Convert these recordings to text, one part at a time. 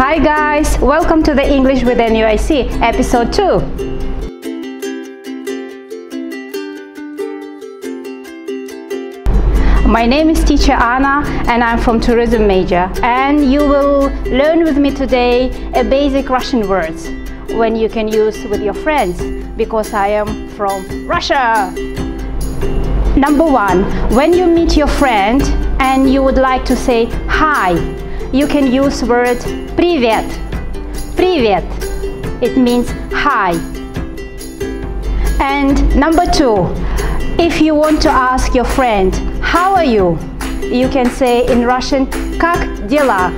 Hi guys, welcome to the English with NUIC episode 2. My name is teacher Anna and I'm from tourism major and you will learn with me today a basic Russian words when you can use with your friends because I am from Russia. Number one, when you meet your friend and you would like to say hi, you can use word привет. Привет. It means hi. And number two, if you want to ask your friend, how are you? You can say in Russian, как дела?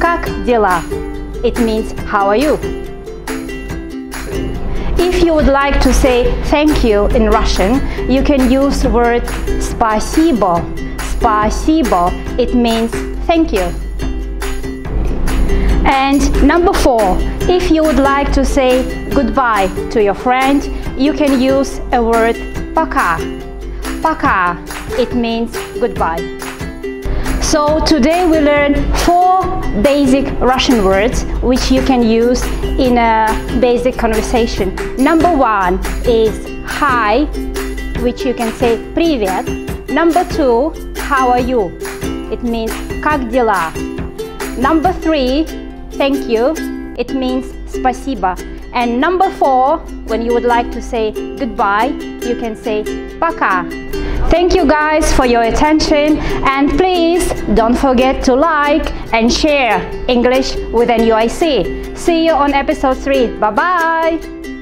Как дела? It means, how are you? If you would like to say thank you in Russian, you can use the word спасибо. Спасибо. It means thank you. And number four, if you would like to say goodbye to your friend, you can use a word пока. Пока. It means goodbye. So today we learn four basic Russian words which you can use in a basic conversation. Number one is hi, which you can say привет. Number two, how are you? It means как дела? Number three, thank you. It means спасибо. And number four, when you would like to say goodbye, you can say paka. Thank you guys for your attention and please don't forget to like and share English with NUIC. See you on episode 3. Bye-bye.